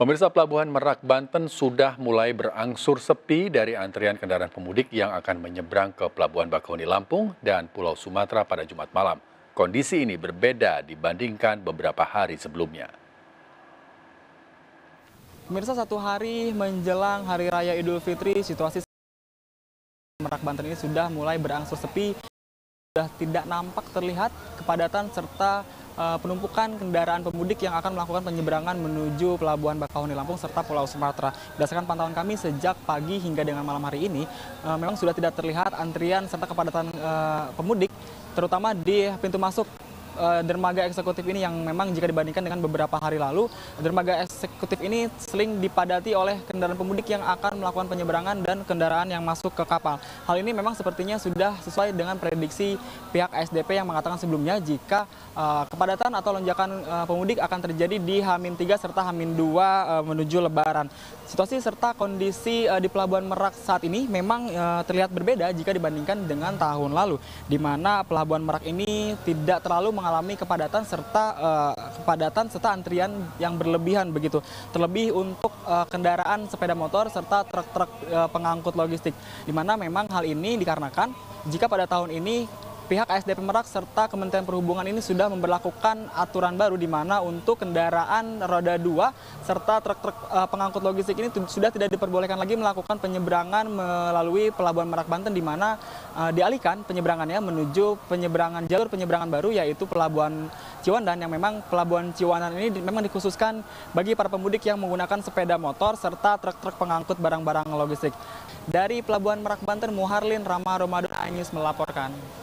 Pemirsa Pelabuhan Merak, Banten sudah mulai berangsur sepi dari antrian kendaraan pemudik yang akan menyeberang ke Pelabuhan Bakauheni Lampung dan Pulau Sumatera pada Jumat malam. Kondisi ini berbeda dibandingkan beberapa hari sebelumnya. Pemirsa satu hari menjelang Hari Raya Idul Fitri, situasi Merak Banten ini sudah mulai berangsur sepi, sudah tidak nampak terlihat kepadatan serta penumpukan kendaraan pemudik yang akan melakukan penyeberangan menuju Pelabuhan Bakauheni Lampung serta Pulau Sumatera. Berdasarkan pantauan kami sejak pagi hingga dengan malam hari ini, uh, memang sudah tidak terlihat antrian serta kepadatan uh, pemudik, terutama di pintu masuk uh, dermaga eksekutif ini yang memang jika dibandingkan dengan beberapa hari lalu, dermaga eksekutif ini sering dipadati oleh kendaraan pemudik yang akan melakukan penyeberangan dan kendaraan yang masuk ke kapal. Hal ini memang sepertinya sudah sesuai dengan prediksi pihak SDP yang mengatakan sebelumnya jika uh, kepadatan atau lonjakan uh, pemudik akan terjadi di H-3 serta H-2 uh, menuju Lebaran. Situasi serta kondisi uh, di Pelabuhan Merak saat ini memang uh, terlihat berbeda jika dibandingkan dengan tahun lalu, di mana Pelabuhan Merak ini tidak terlalu mengalami kepadatan serta uh, kepadatan serta antrian yang berlebihan begitu. Terlebih untuk kendaraan sepeda motor serta truk-truk pengangkut logistik. Di mana memang hal ini dikarenakan jika pada tahun ini pihak ASDP Merak serta Kementerian Perhubungan ini sudah memperlakukan aturan baru di mana untuk kendaraan roda 2 serta truk-truk uh, pengangkut logistik ini sudah tidak diperbolehkan lagi melakukan penyeberangan melalui Pelabuhan Merak Banten di mana uh, dialihkan penyeberangannya menuju penyeberangan jalur penyeberangan baru yaitu Pelabuhan Ciwandan yang memang Pelabuhan Ciwandan ini memang dikhususkan bagi para pemudik yang menggunakan sepeda motor serta truk-truk pengangkut barang-barang logistik. Dari Pelabuhan Merak Banten, Muharlin Rama Ramadan Ainis melaporkan.